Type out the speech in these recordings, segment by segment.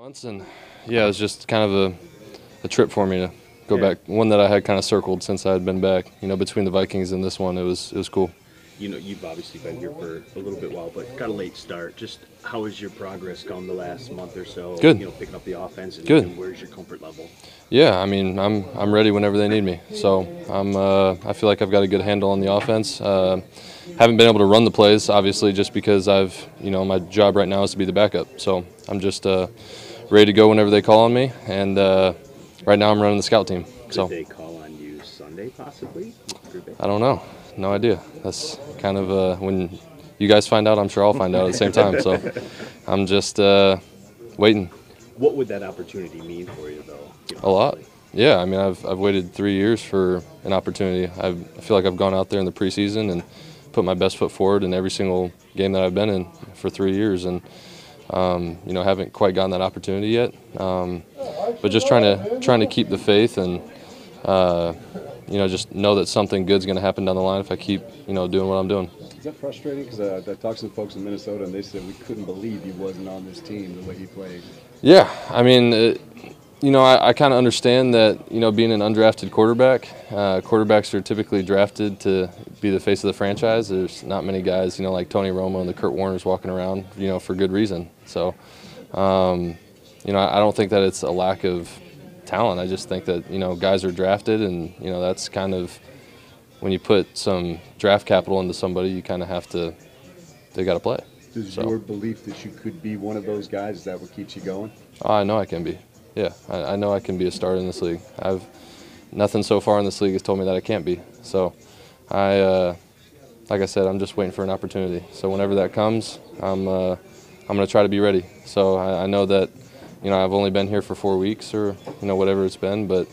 Once and yeah, it was just kind of a, a trip for me to go Yeah. back. One that I had kind of circled since I had been back. You know, between the Vikings and this one, it was it was cool. You know, you've obviously been here for a little bit while, but got a late start. Just how has your progress gone the last month or so? Good. You know, picking up the offense and, Good. and where's your comfort level? Yeah, I mean, I'm I'm ready whenever they need me. So I'm uh, I feel like I've got a good handle on the offense. Uh, haven't been able to run the plays, obviously, just because I've you know my job right now is to be the backup. So I'm just uh, ready to go whenever they call on me, and uh, right now I'm running the scout team. Could So they call on you Sunday possibly? I don't know, no idea. That's kind of uh, when you guys find out. I'm sure I'll find out at the same time. So I'm just uh, waiting. What would that opportunity mean for you, though? You know, A lot. Yeah, I mean, I've, I've waited three years for an opportunity. I've, I feel like I've gone out there in the preseason and put my best foot forward in every single game that I've been in for three years, and um, you know, haven't quite gotten that opportunity yet. Um, but just trying to trying to keep the faith and uh, you know, just know that something good's going to happen down the line if I keep you know doing what I'm doing. Is that frustrating? Because uh, I talked to some folks in Minnesota, and they said we couldn't believe he wasn't on this team the way he played. Yeah, I mean, it, you know, I, I kind of understand that, you know, being an undrafted quarterback, uh, quarterbacks are typically drafted to be the face of the franchise. There's not many guys, you know, like Tony Romo and the Kurt Warners walking around, you know, for good reason. So, um, you know, I, I don't think that it's a lack of talent. I just think that, you know, guys are drafted and, you know, that's kind of when you put some draft capital into somebody, you kind of have to, they got to play. Does So- your belief that you could be one of those guys is that what keeps you going? Oh, I know I can be. Yeah, I, I know I can be a starter in this league. I've nothing so far in this league has told me that I can't be. So, I, uh, like I said, I'm just waiting for an opportunity. So whenever that comes, I'm, uh, I'm going to try to be ready. So I, I know that, you know, I've only been here for four weeks or you know whatever it's been, but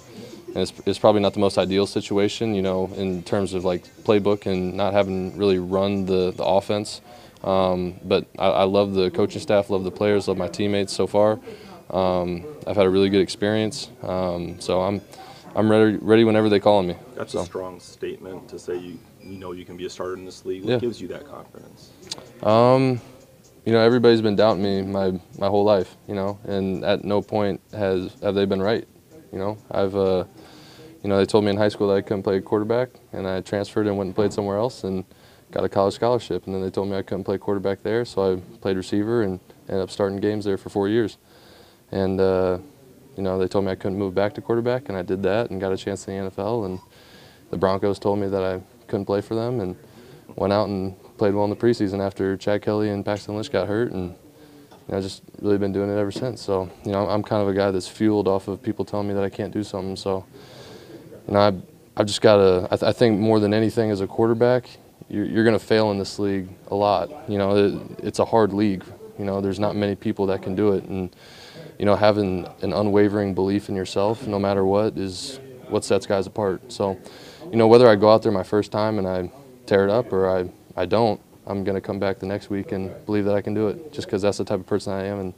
it's, it's probably not the most ideal situation, you know, in terms of like playbook and not having really run the, the offense. Um, but I, I love the coaching staff, love the players, love my teammates so far. Um, I've had a really good experience, um, so I'm I'm ready ready whenever they call on me. That's So, a strong statement to say you you know you can be a starter in this league. What Yeah. gives you that confidence? Um, you know, everybody's been doubting me my my whole life, you know, and at no point has have they been right. You know, I've uh, you know, they told me in high school that I couldn't play quarterback, and I transferred and went and played somewhere else and got a college scholarship. And then they told me I couldn't play quarterback there, so I played receiver and ended up starting games there for four years. And uh, you know, they told me I couldn't move back to quarterback, and I did that and got a chance in the NFL. And the Broncos told me that I couldn't play for them, and went out and played well in the preseason after Chad Kelly and Paxton Lynch got hurt, and you know, just really been doing it ever since. So, you know, I'm kind of a guy that's fueled off of people telling me that I can't do something. So, you know, I, I've just got to. I, th- I think more than anything, as a quarterback, you're, you're going to fail in this league a lot. You know, it, it's a hard league. You know, there's not many people that can do it, and you know, having an unwavering belief in yourself, no matter what, is what sets guys apart. So, you know, whether I go out there my first time and I tear it up or I, I don't, I'm going to come back the next week and believe that I can do it just because that's the type of person I am. And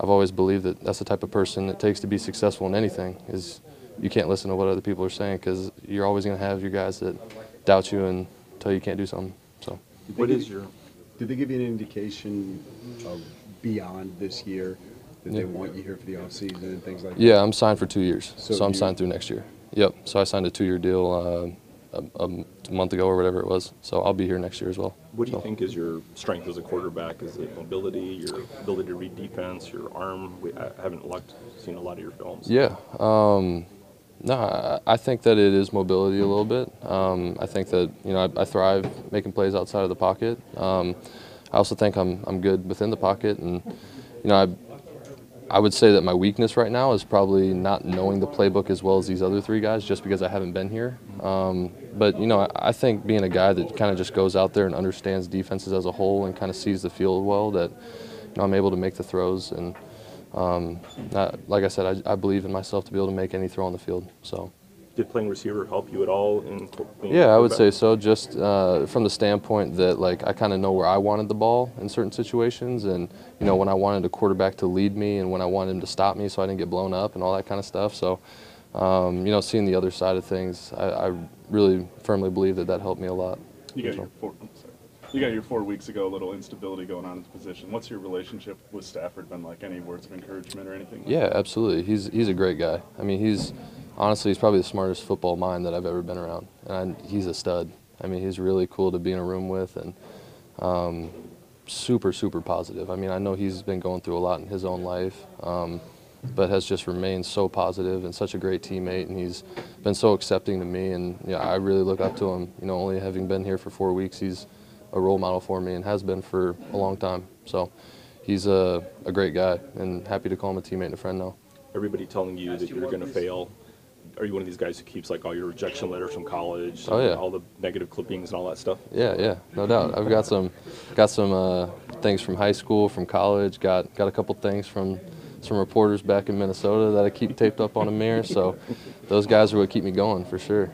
I've always believed that that's the type of person it takes to be successful in anything is you can't listen to what other people are saying because you're always going to have your guys that doubt you and tell you you can't do something. So, Did What they is give- your Did they give you an indication of beyond this year that they Yeah. want you here for the offseason and things like that? yeah, I'm signed for two years. So So, I'm you- signed through next year. Yep. So I signed a two year deal uh, a, a month ago or whatever it was. So I'll be here next year as well. what do you So- think is your strength as a quarterback? Is it mobility, your ability to read defense, your arm? We, I haven't looked, seen a lot of your films. Yeah. Um, no, I, I think that it is mobility a little bit. Um, I think that you know I, I thrive making plays outside of the pocket. Um, I also think I'm I'm good within the pocket, and you know I. I would say that my weakness right now is probably not knowing the playbook as well as these other three guys, just because I haven't been here. Um, but you know, I, I think being a guy that kind of just goes out there and understands defenses as a whole and kind of sees the field well, that you know I'm able to make the throws and um, like I said, I, I believe in myself to be able to make any throw on the field. So, Did playing receiver help you at all in qu- yeah, I would say so. Just uh, from the standpoint that, like, I kind of know where I wanted the ball in certain situations, and you know when I wanted a quarterback to lead me, and when I wanted him to stop me, so I didn't get blown up, and all that kind of stuff. So, um, you know, seeing the other side of things, I, I really firmly believe that that helped me a lot. You got So- your four, I'm sorry. You got your four weeks ago, a little instability going on in the position. What's your relationship with Stafford been like? Any words of encouragement or anything? Yeah, absolutely. He's he's a great guy. I mean, he's honestly he's probably the smartest football mind that I've ever been around, and I, he's a stud. I mean, he's really cool to be in a room with, and um, super super positive. I mean, I know he's been going through a lot in his own life, um, but has just remained so positive and such a great teammate, and he's been so accepting to me, and yeah, I really look up to him. You know, only having been here for four weeks, he's a role model for me and has been for a long time. So. He's a, a great guy and happy to call him a teammate and a friend now. Everybody telling you that you're going to fail. Are you one of these guys who keeps like all your rejection letters from college? Oh, yeah. All the negative clippings and all that stuff? Yeah, yeah, no doubt. I've got some, got some uh, things from high school, from college. Got got a couple things from some reporters back in Minnesota that I keep taped up on a mirror. So those guys are what keep me going for sure.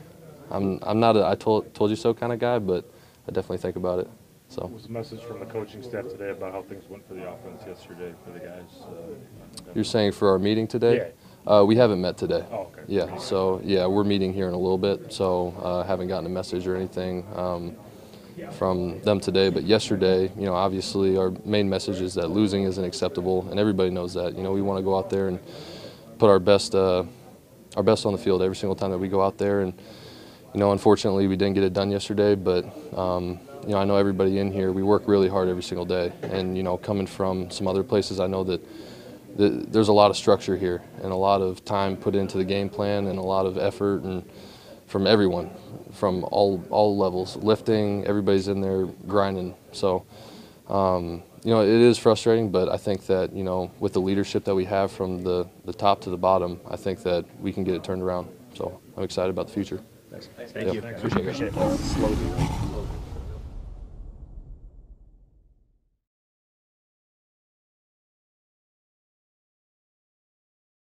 I'm I'm not a I told told you so kind of guy, but I definitely think about it. So What was the message from the coaching staff today about how things went for the offense yesterday for the guys? uh, you're saying for our meeting today? Uh, we haven't met today. Oh, okay. Yeah, so yeah, we're meeting here in a little bit. So uh, haven't gotten a message or anything um, from them today. But yesterday, you know, obviously our main message is that losing isn't acceptable, and everybody knows that. You know, we want to go out there and put our best, uh, our best on the field every single time that we go out there. And you know, unfortunately, we didn't get it done yesterday. But um, you know, I know everybody in here. We work really hard every single day, and you know, coming from some other places, I know that the, there's a lot of structure here and a lot of time put into the game plan and a lot of effort and from everyone from all all levels lifting everybody's in there grinding so um, you know it is frustrating but I think that you know with the leadership that we have from the the top to the bottom I think that we can get it turned around so I'm excited about the future Thanks. Thank you. Appreciate it. Appreciate it.